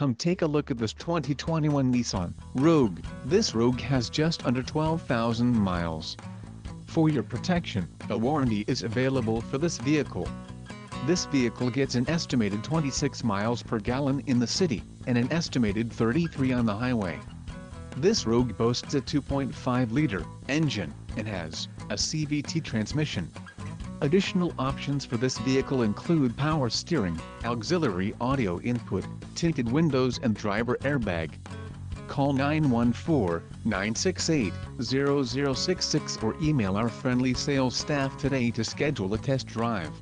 Come take a look at this 2021 Nissan Rogue. This Rogue has just under 12,000 miles. For your protection, a warranty is available for this vehicle. This vehicle gets an estimated 26 miles per gallon in the city, and an estimated 33 on the highway. This Rogue boasts a 2.5-liter engine, and has a CVT transmission. Additional options for this vehicle include power steering, auxiliary audio input, tinted windows and driver airbag. Call 914-968-0066 or email our friendly sales staff today to schedule a test drive.